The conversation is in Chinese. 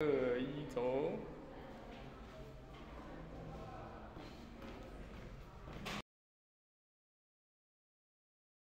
这一走。